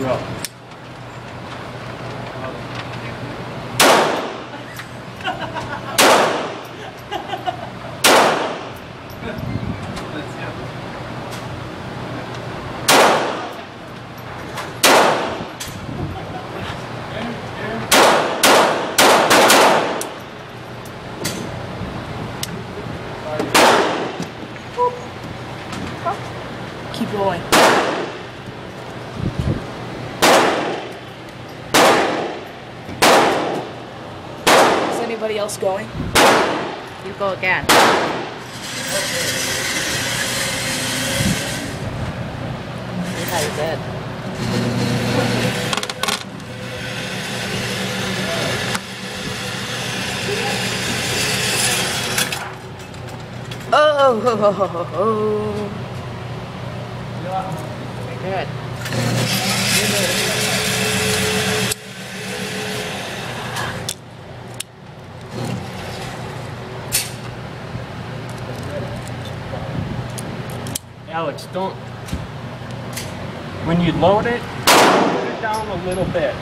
Go. Keep rolling. Anybody else going? You go again. See how you did. Oh, ho, ho, ho, ho, ho. Good. Alex, don't. When you load it, put it down a little bit.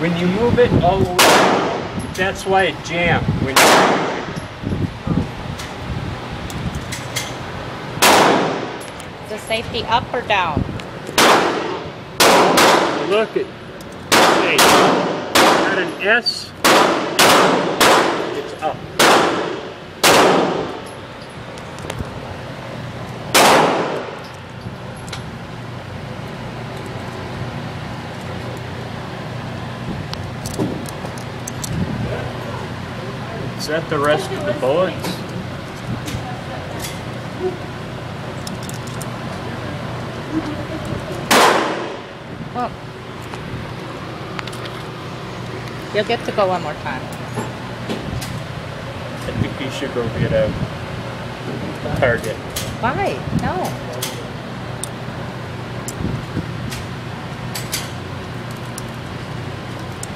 When you move it all the way, that's why it jammed. When you, the safety up or down? look at, hey, got an S, it's up. Is that the rest of the bullets? Oh. You'll get to go one more time. I think you should go get a target. Why? No.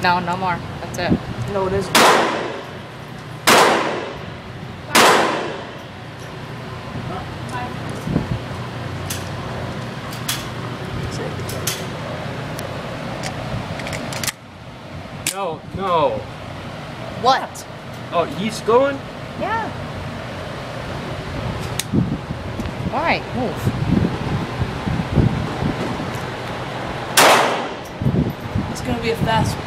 No, no more. That's it. No, it isn't. No, no. What? Oh, he's going? Yeah. All right, move. It's gonna be a fast one.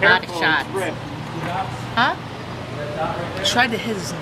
Not a Careful, shot. it's ripped. Huh? Tried to hit his